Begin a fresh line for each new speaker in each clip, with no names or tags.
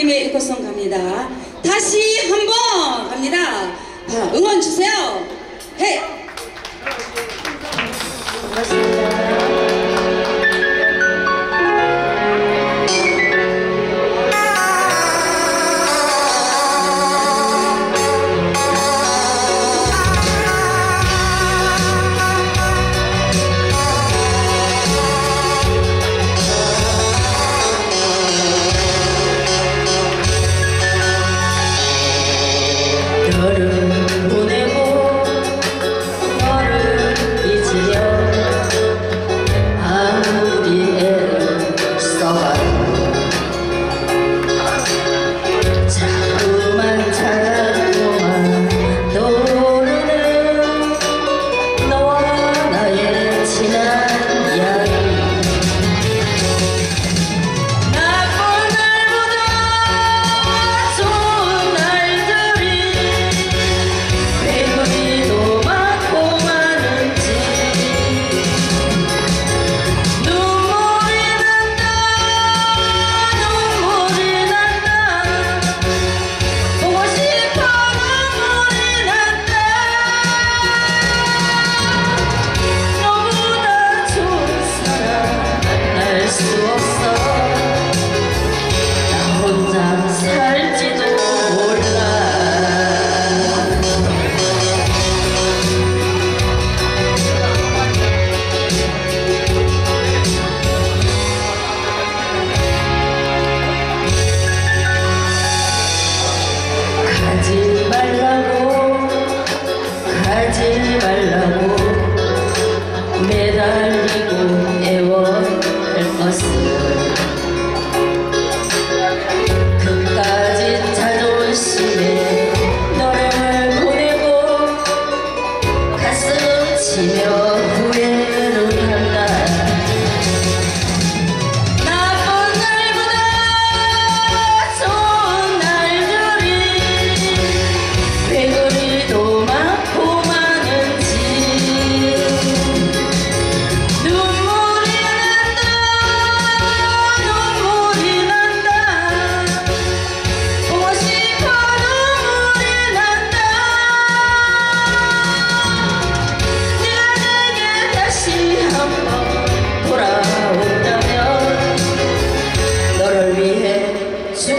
감독님의 일곱성 갑니다. 다시 한번 갑니다. 자, 응원 주세요. 헤이!
Yes, yes. in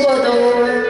Salvador.